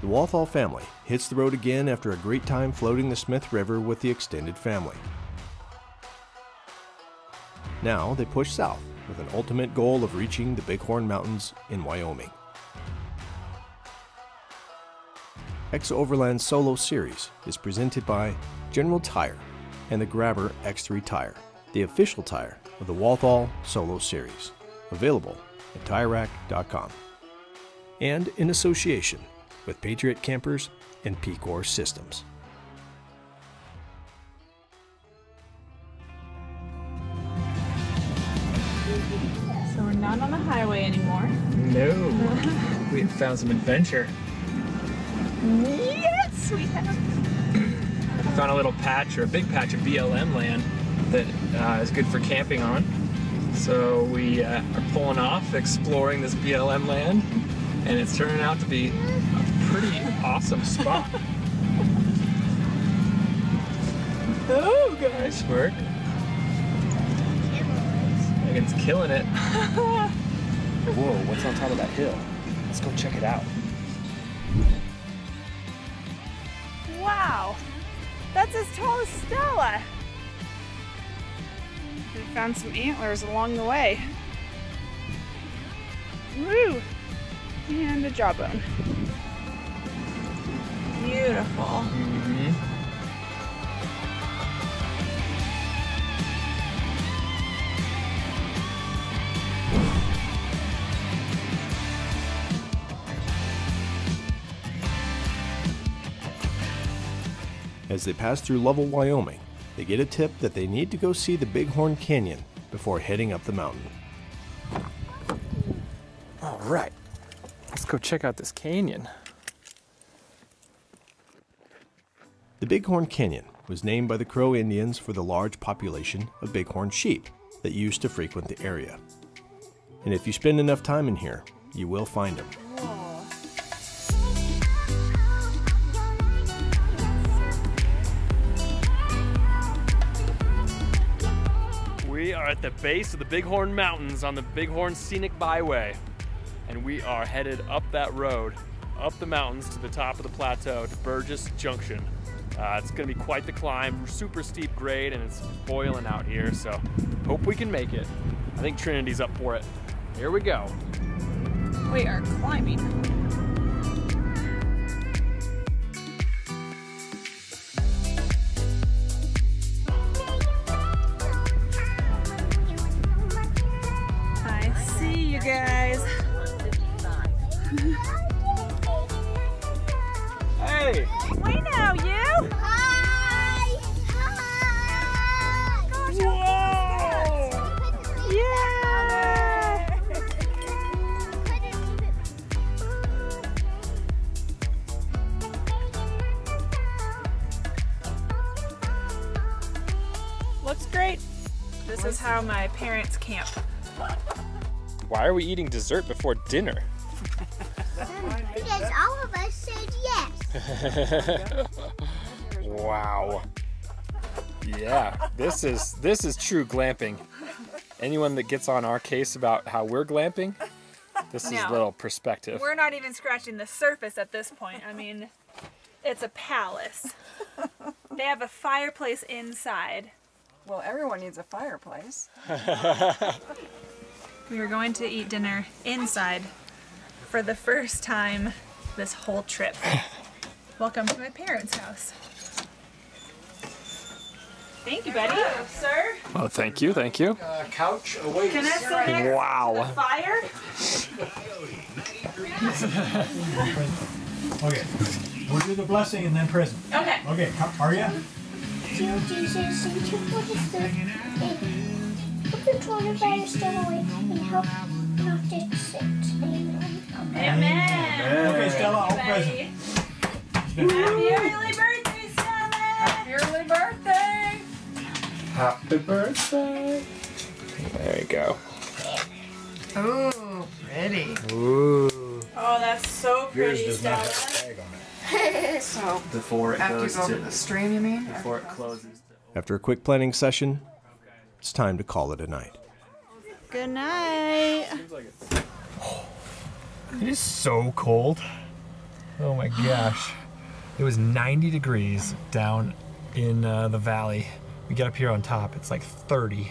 The Walthall family hits the road again after a great time floating the Smith River with the extended family. Now they push south with an ultimate goal of reaching the Bighorn Mountains in Wyoming. X Overland Solo Series is presented by General Tire and the Grabber X3 Tire, the official tire of the Walthall Solo Series, available at TireRack.com. And in association with Patriot Campers and Pecor Systems. So we're not on the highway anymore. No. we have found some adventure. Yes, we have. We found a little patch or a big patch of BLM land that uh, is good for camping on. So we uh, are pulling off, exploring this BLM land, and it's turning out to be a pretty awesome spot. oh, nice work. Megan's killing it. Whoa, what's on top of that hill? Let's go check it out. Wow, that's as tall as Stella. We found some antlers along the way. Woo! And a jawbone. Beautiful. Mhm. As they pass through Lovell, Wyoming, they get a tip that they need to go see the Bighorn Canyon before heading up the mountain. All right, let's go check out this canyon. The Bighorn Canyon was named by the Crow Indians for the large population of bighorn sheep that used to frequent the area. And if you spend enough time in here, you will find them. We are at the base of the Bighorn Mountains on the Bighorn Scenic Byway. And we are headed up that road, up the mountains to the top of the plateau to Burgess Junction. Uh, it's gonna be quite the climb, super steep grade, and it's boiling out here, so hope we can make it. I think Trinity's up for it. Here we go. We are climbing. This my parents camp. Why are we eating dessert before dinner? Because all of us said yes. wow. Yeah, this is this is true glamping. Anyone that gets on our case about how we're glamping, this is No. little perspective. We're not even scratching the surface at this point. I mean, it's a palace. They have a fireplace inside. Well, everyone needs a fireplace. We are going to eat dinner inside for the first time this whole trip. Welcome to my parents' house. Thank you, buddy. Sir, Oh, thank you, thank you. Uh, couch away. can I sit next to the Wow. fire? Okay, we'll do the blessing and then present. Okay. Okay, are you? Dear Jesus, thank you for this day. The coronavirus away and help not get sick. Amen. Amen. Okay, Stella, all present. Happy early birthday, Stella! Happy early birthday! Happy birthday. There you go. Ooh, pretty. Ooh. Oh, that's so pretty, Stella. So, Before it after you goes go to to the stream, you mean? before it closes. After a quick planning session, it's time to call it a night. Good night. It is so cold. Oh my gosh. It was 90 degrees down in uh, the valley. We get up here on top, it's like 30.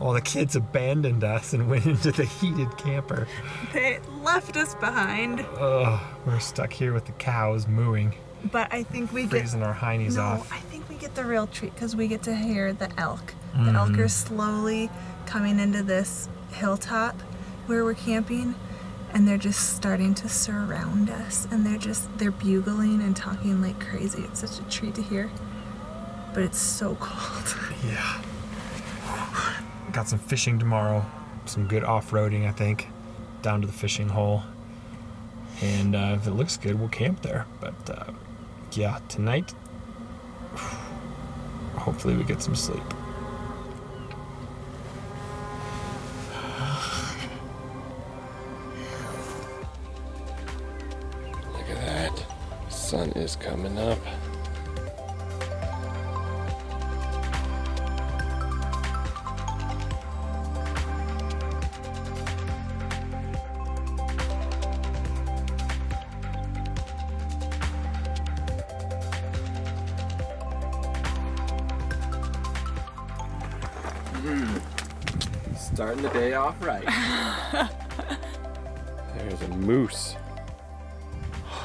All the kids abandoned us and went into the heated camper. They left us behind, Ugh, we're stuck here with the cows mooing, but I think we get freezing our heinies no. off. I think we get the real treat because we get to hear the elk. The elk Mm-hmm. are slowly coming into this hilltop where we're camping, and they're just starting to surround us, and they're just they're bugling and talking like crazy. It's such a treat to hear, but it's so cold. Yeah. Got some fishing tomorrow. Some good off-roading, I think. Down to the fishing hole. And uh, if it looks good, we'll camp there. But uh, yeah, tonight, hopefully we get some sleep. Look at that. Sun is coming up. Starting the day off right. There's a moose.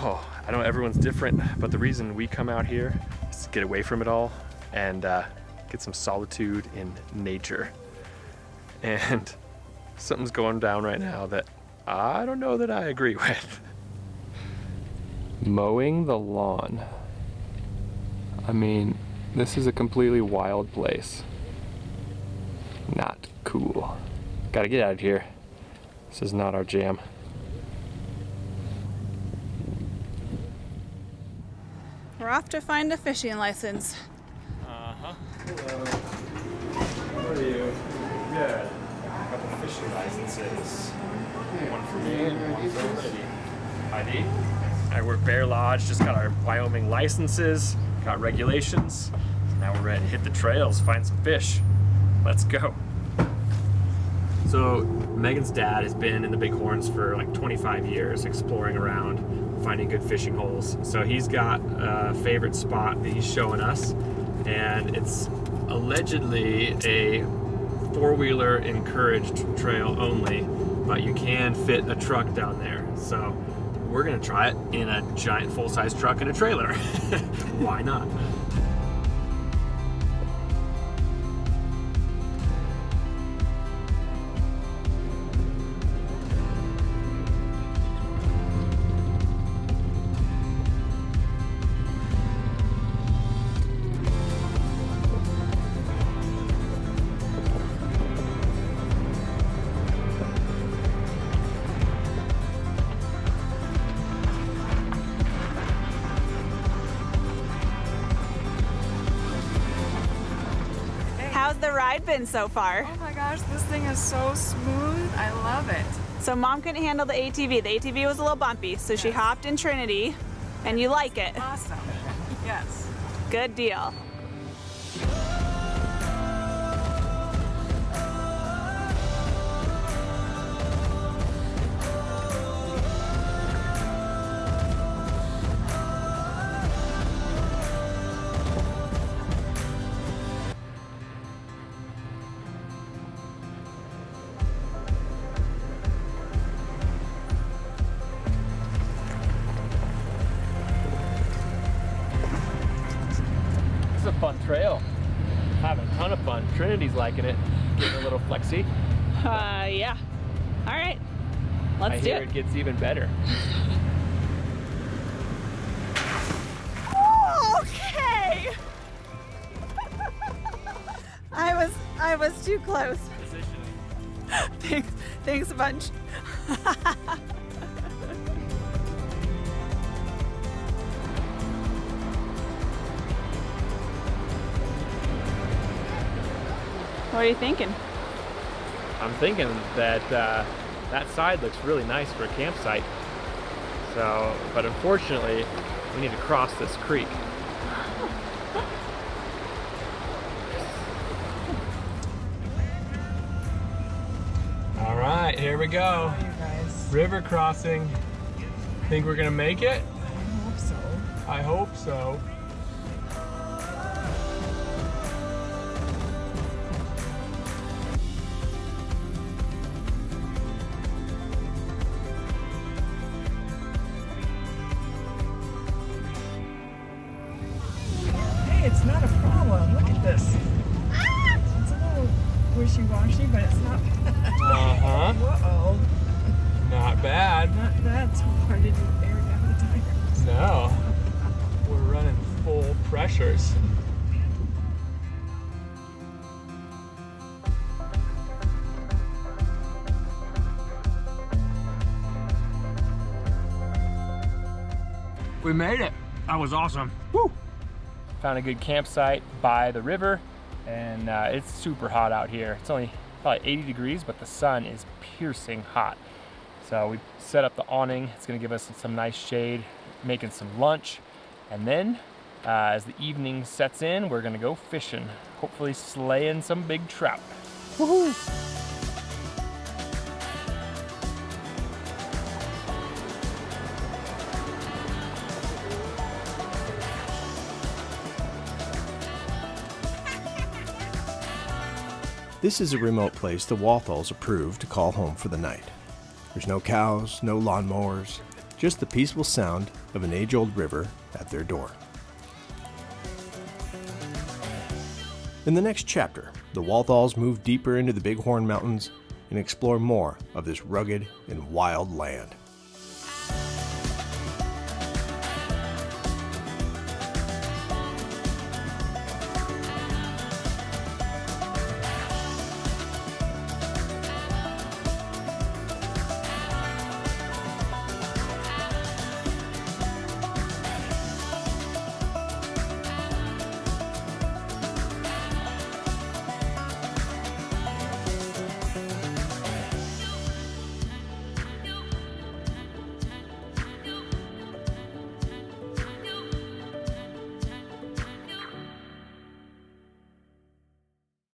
Oh, I know everyone's different, but the reason we come out here is to get away from it all and uh, get some solitude in nature. And something's going down right now that I don't know that I agree with. Mowing the lawn. I mean, this is a completely wild place. Not cool. Gotta get out of here. This is not our jam. We're off to find a fishing license. Uh-huh. Hello. How are you? Good. A couple fishing licenses. One for me and one for Liddy. ID? I work Bear Lodge, just got our Wyoming licenses, got regulations. Now we're ready to hit the trails, find some fish. Let's go. So Megan's dad has been in the Bighorns for like 25 years, exploring around, finding good fishing holes. So he's got a favorite spot that he's showing us, and it's allegedly a four-wheeler encouraged trail only, but you can fit a truck down there. So we're gonna try it in a giant full-size truck and a trailer. Why not? Ride been so far? Oh my gosh, this thing is so smooth. I love it. So mom couldn't handle the ATV. The ATV was a little bumpy, so she hopped in Trinity, and you like it. Awesome. Yes. Good deal. Trail. Having a ton of fun. Trinity's liking it. Getting a little flexy. Uh, yeah. All right, let's I do hear it. it gets even better. Okay. I was I was too close. Thanks, thanks a bunch. What are you thinking? I'm thinking that uh, that side looks really nice for a campsite. So, but unfortunately, we need to cross this creek. All right, here we go. You. River crossing. Think we're gonna make it? I hope so. Hey, bad. Not that hard to do air down the tires. No. We're running full pressures. We made it. That was awesome. Woo! Found a good campsite by the river, and uh, it's super hot out here. It's only probably 80 degrees, but the sun is piercing hot. So we set up the awning. It's gonna give us some nice shade, making some lunch, and then uh, as the evening sets in, we're gonna go fishing. Hopefully slaying some big trout. Woohoo! This is a remote place the Walthalls approved to call home for the night. There's no cows, no lawnmowers, just the peaceful sound of an age old river at their door. In the next chapter, the Walthalls move deeper into the Bighorn Mountains and explore more of this rugged and wild land.